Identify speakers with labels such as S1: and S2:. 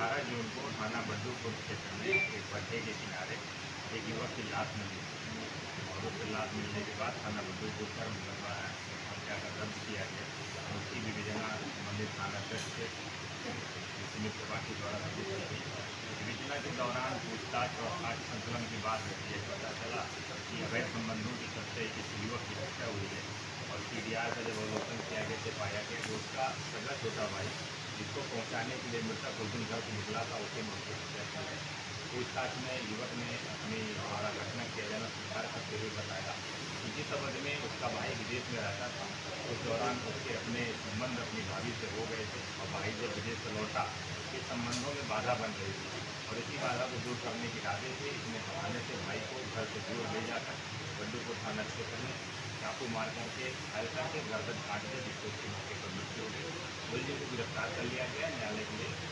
S1: अठारह जून को थाना बड्डूपुर क्षेत्र में एक भट्टे के किनारे एक युवक की लाश मिली। और उसकी लाश मिलने के बाद थाना बड्डूपुर पर मुकदमा हत्या का दर्ज किया गया। उसकी विवेचना संबंधित थाना अध्यक्ष से सुमित त्रिपाठी द्वारा शुरू की गई विवेचना के दौरान पूछताछ और साक्ष्य संकलन की बात होती है। पता चला कि अवैध संबंधों के चलते इस युवक की हत्या हुई है। और सी आर का जब अवलोकन किया गया तो पाया गया कि उसका सगा छोटा भाई जिसको पहुँचाने के लिए मृतक उस दिन घर से निकला था, उसे मौके पर की है पूछताछ में युवक ने अपनी द्वारा घटना किया जाना स्वीकार करते हुए बताया कि जिस अवध में उसका भाई विदेश में रहता था, उस दौरान उसके अपने संबंध अपनी भाभी से हो गए थे और भाई जब विदेश से लौटा, इस संबंधों में बाधा बन रही थी और इसी बाधा को दूर करने के इरादे से इसने बहाने से भाई को घर से दूर ले जाकर बड्डूपुर थाना क्षेत्र में चाकू मार करके घायल करके गर्दन काट दिया जिससे उसकी मौके गिरफ़्तार कर लिया गया न्यायालय के लिए।